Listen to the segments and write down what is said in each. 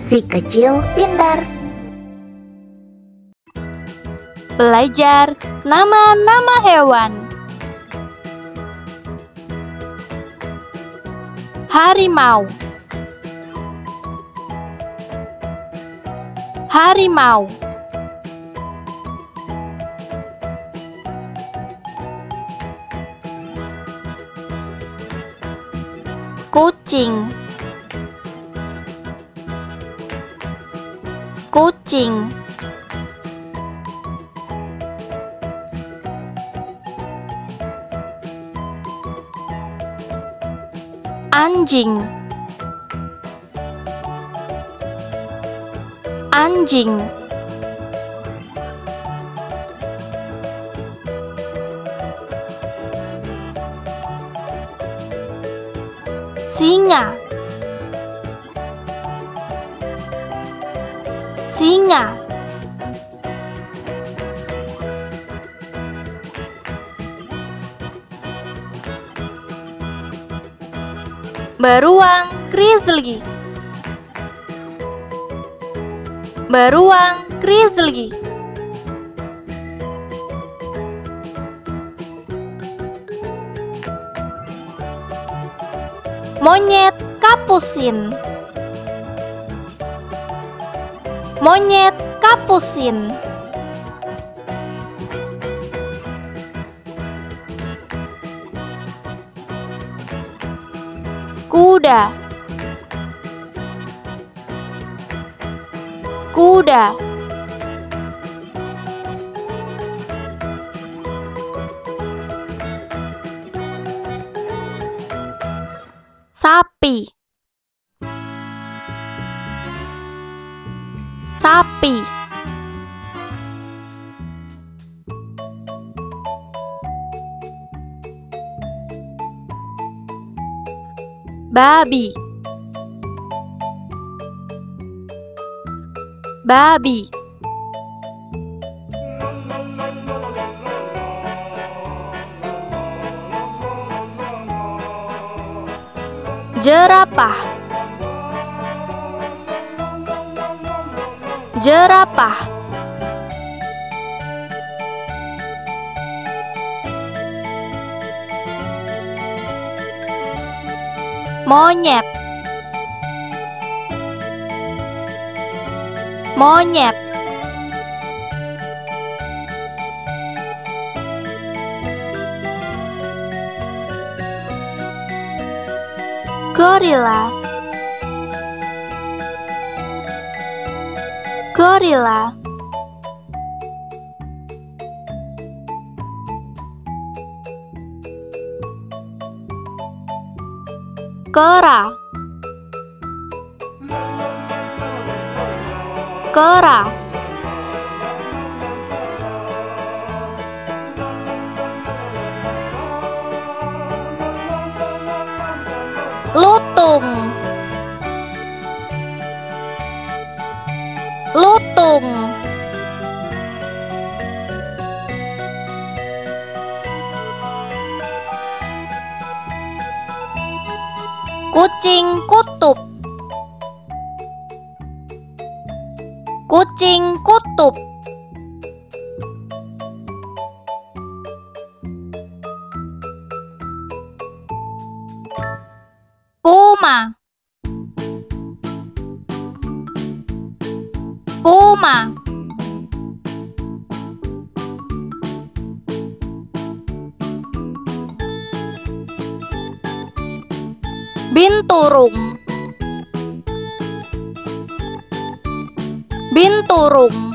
si kecil pintar. Belajar nama-nama hewan. Harimau. Harimau. Kucing. Anjing. Anjing. Singa. Singa. Beruang grizzly. Beruang grizzly. Monyet kapusin. Monyet kapusin. Kuda. Kuda. Sapi. Sapi. Babi. Babi. Jerapah. Jerapah. Monyet. Monyet. Gorila. Gorila. Kera. Lutung. Lutung. Binturung. Binturung.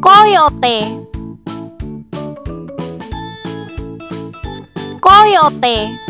Coyote. Coyote.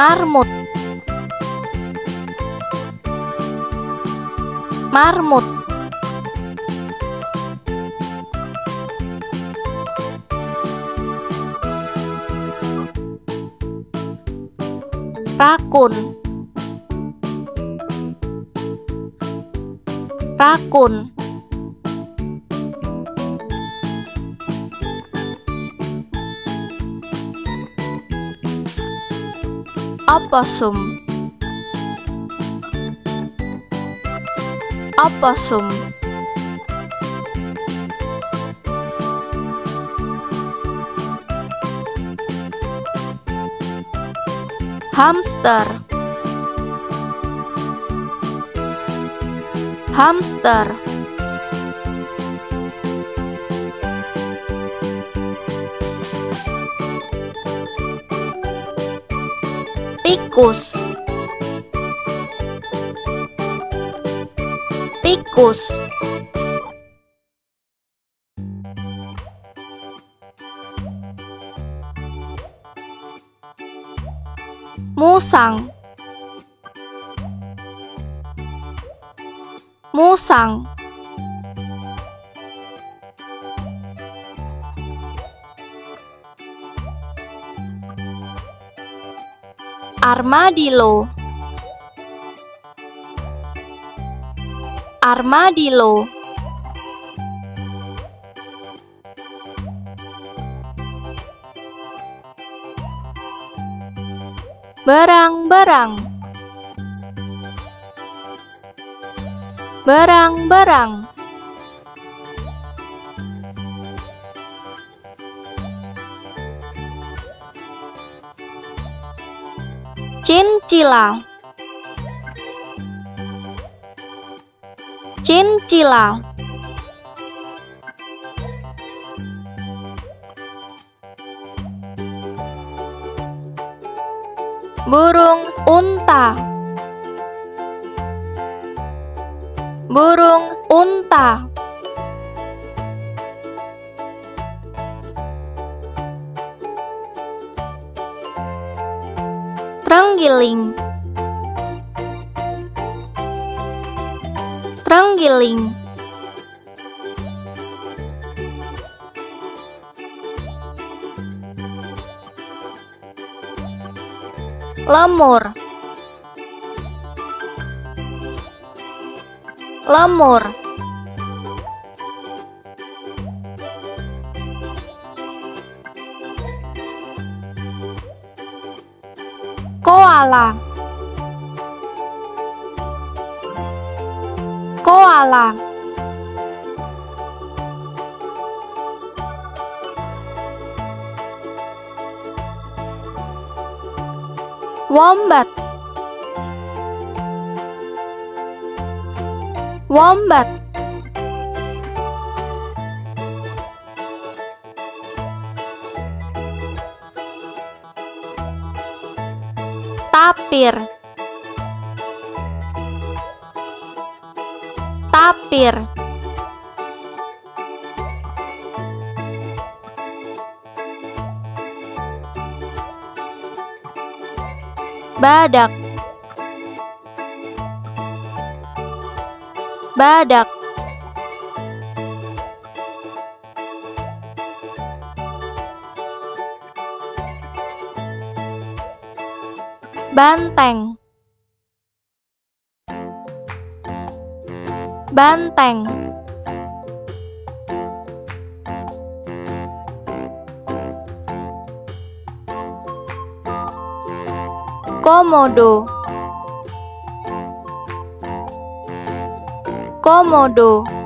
Marmut. Marmut. Rakun. Rakun Opossum Opossum Hamster. Hamster Tikus. Tikus. Musang. Musang Armadillo. Armadillo. Berang-berang. Berang-berang Cincila Cincila Burung unta. Burung unta Terenggiling Terenggiling Lemur Lemur Koala. Koala. Wombat. Wombat. Tapir. Tapir. Badak. Badak Banteng. Banteng. Komodo. Komodo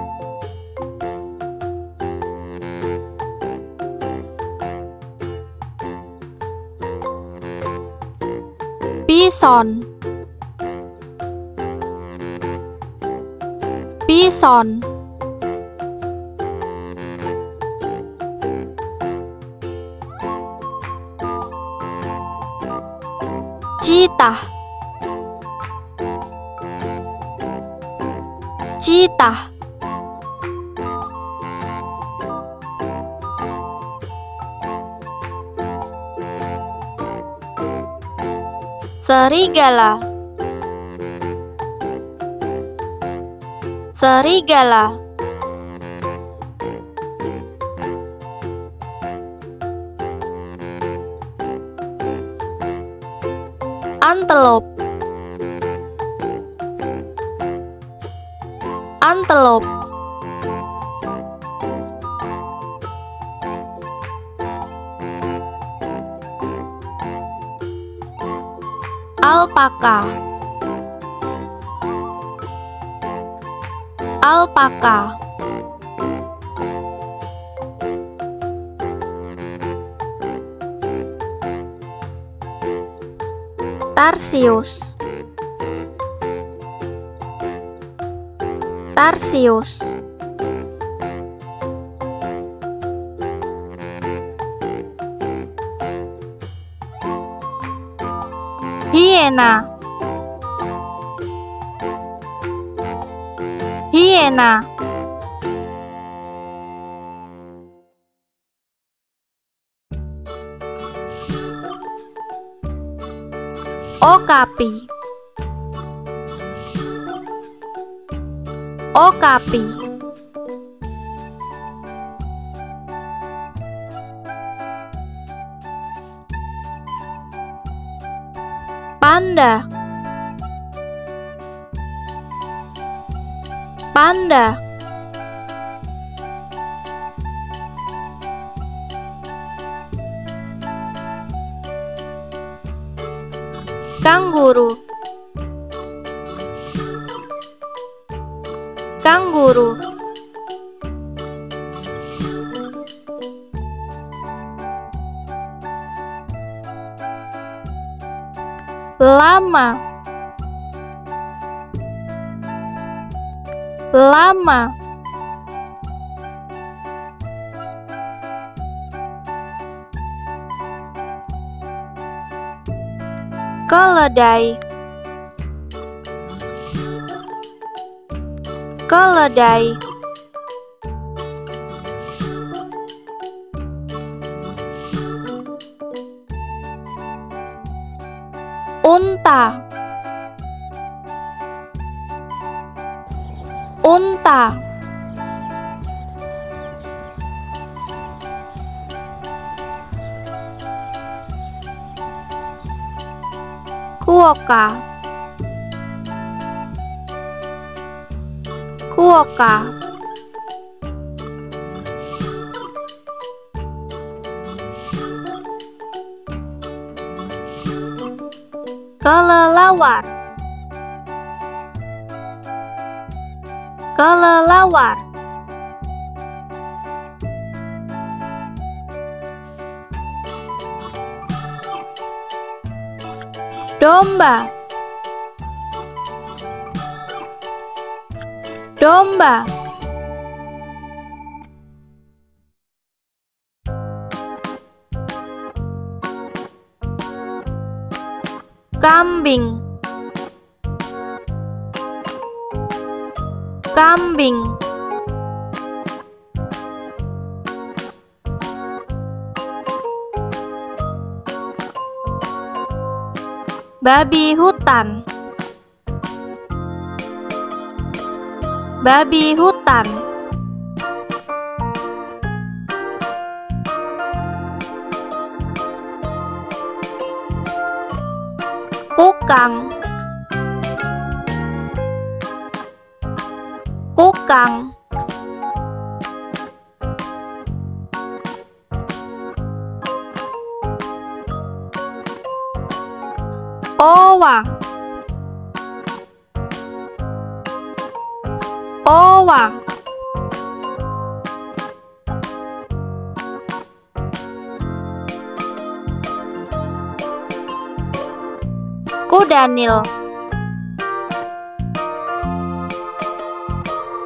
Bison. Bison. Cheetah. Cheetah Serigala. Serigala. Antelope. Antelop Alpaka. Alpaka. Tarsius. Tarsius Hiena. Hiena. Okapi Okapi Panda. Panda. Kanguru. Kanguru Lama. Lama. Keledai. Keledai Unta. Unta. Kuoka. Kuoka Kelelawar. Kelelawar. Domba. Domba Kambing. Kambing. Babi hutan. Babi hutan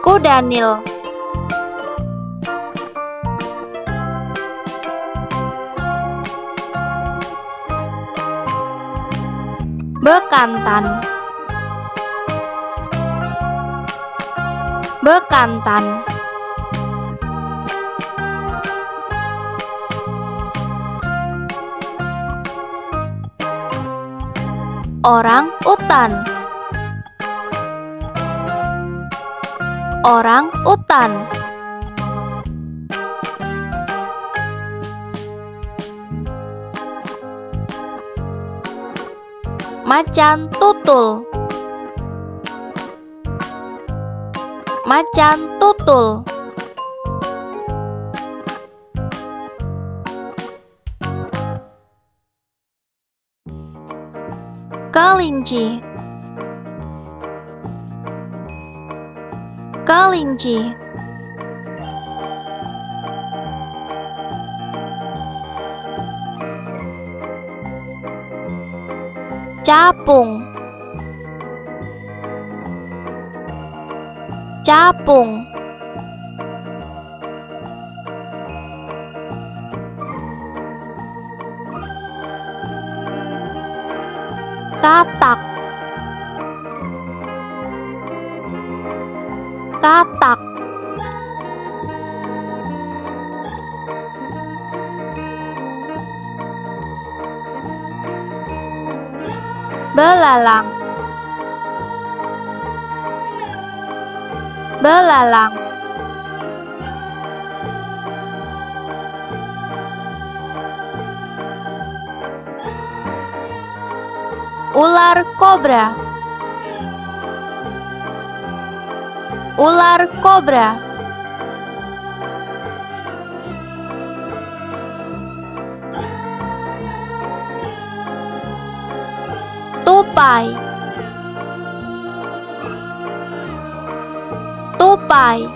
Kudanil Bekantan. Bekantan. Orang utan Orang utan. Macan tutul. Macan tutul. Kelinci Kelinci Capung. Capung. Katak Katak Belalang. Belalang. Ular kobra Ular kobra. Tupai. Tupai.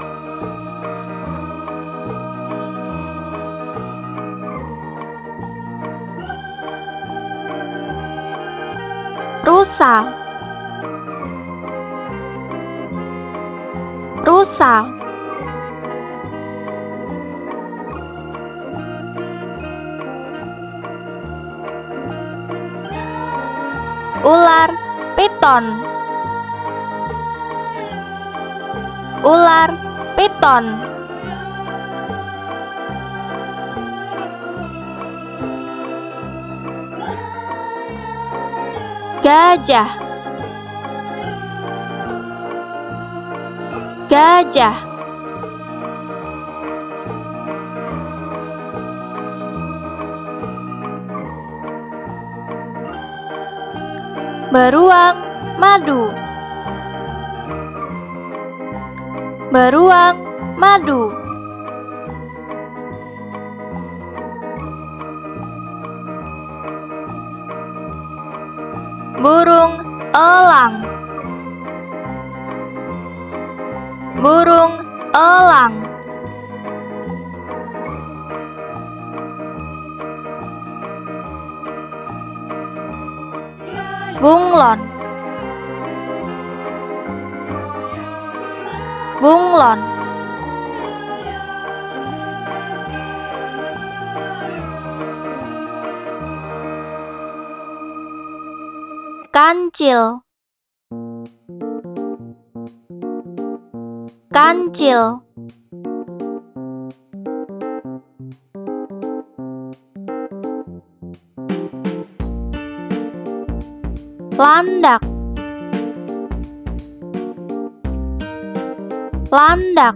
Rusa Rusa Ular piton. Ular piton. Gajah Gajah. Beruang madu. Beruang madu. Burung elang Burung elang. Bunglon. Bunglon. Kancil Kancil Landak. Landak.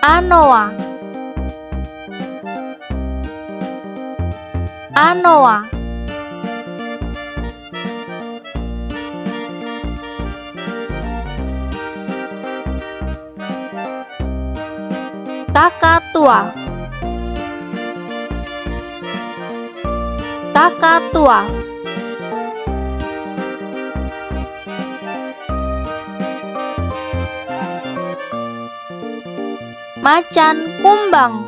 Anoa Anoa. Kakak tua. Kakak tua. Macan kumbang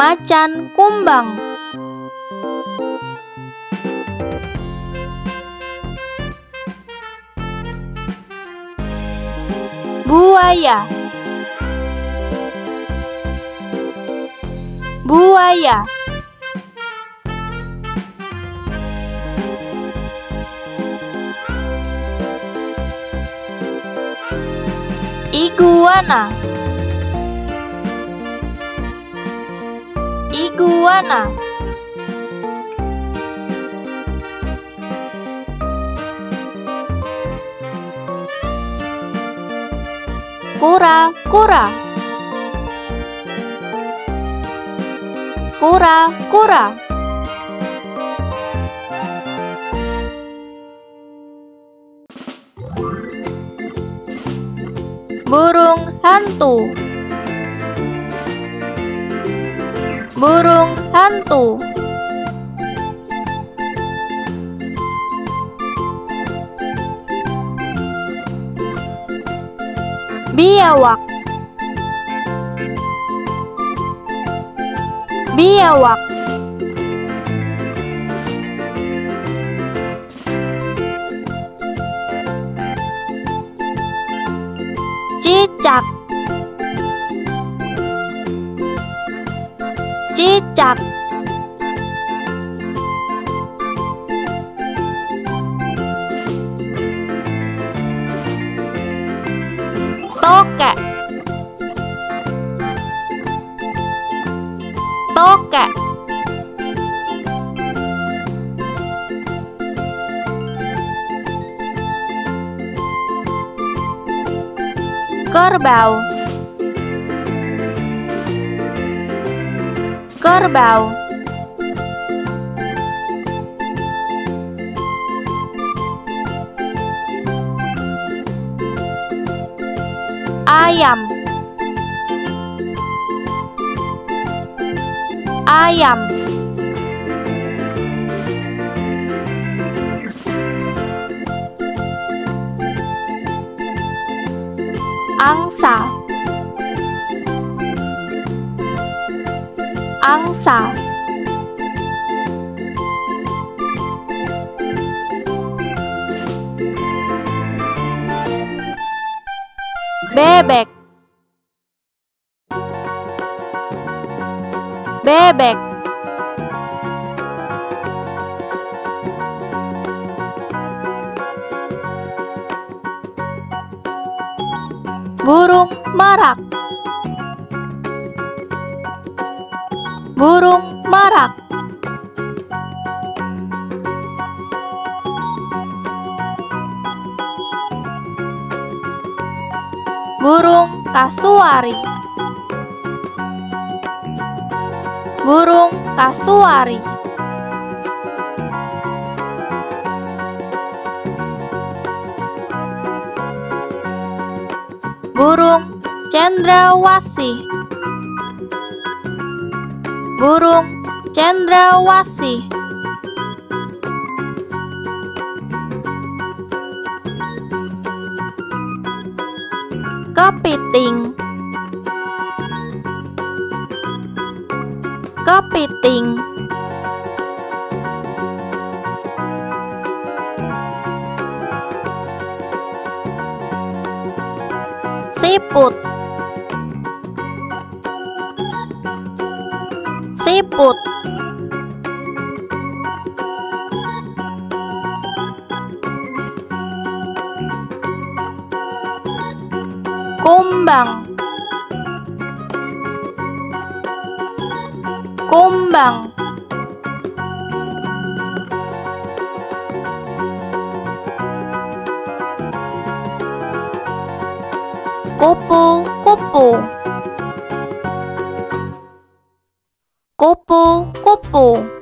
Macan kumbang. Buaya. Buaya. Iguana Iguana Kura-kura kura-kura. Burung hantu. Burung hantu. Biawak. Biawak. Tokek. Tokek. Kerbau. Kerbau. Ayam. Ayam. Angsa. Angsa. Bebek. Bebek. Burung merak. Burung merak. Burung kasuari. Burung kasuari. Burung cendrawasih. Burung cendrawasih. Kepiting. Kepiting. Siput. Kumbang. Kumbang. Kupu-kupu.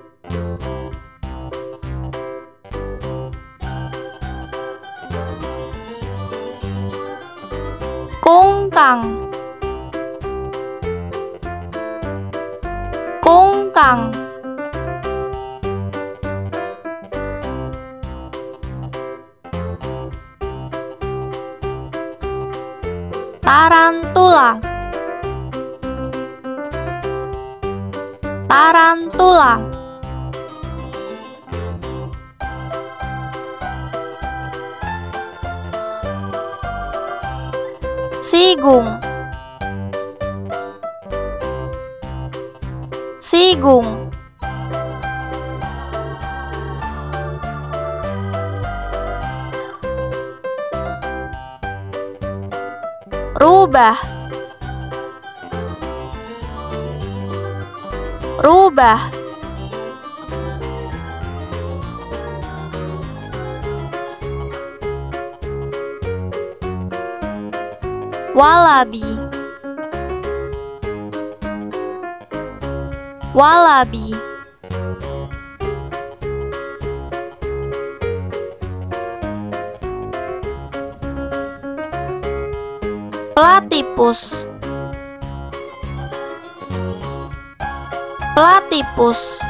Kupu-kupu. Kungkang. Kungkang. Tarantula. Tarantula. Sigung. Sigung. Rubah. Rubah. Walabi. Walabi. Platypus. Platypus.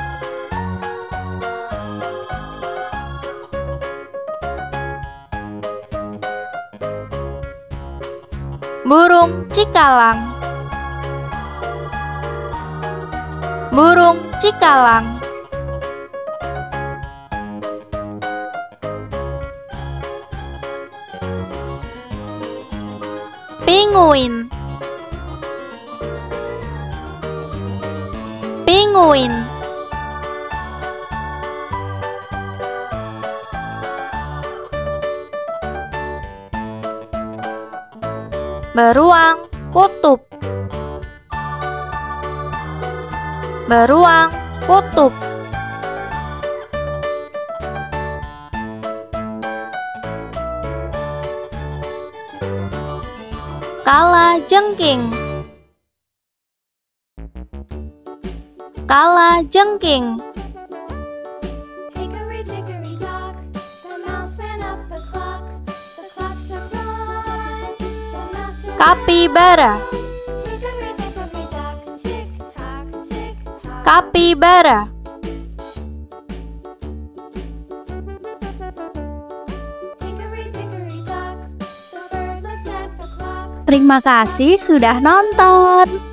Burung cikalang. Burung cikalang. Penguin. Penguin. Beruang kutub. Beruang kutub. Kala jengking. Kala jengking. The clock. Terima kasih sudah nonton.